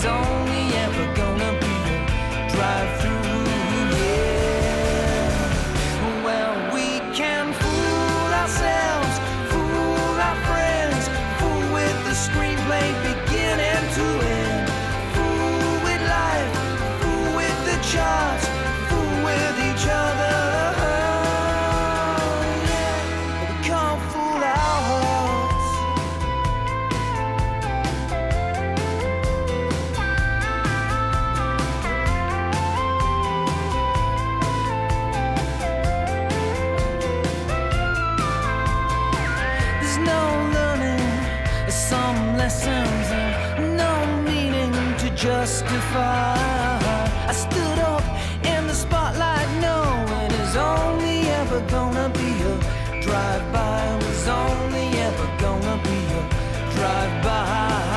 zone. no learning, some lessons, no meaning to justify. I stood up in the spotlight, knowing it's only ever gonna be a drive-by, was only ever gonna be a drive-by.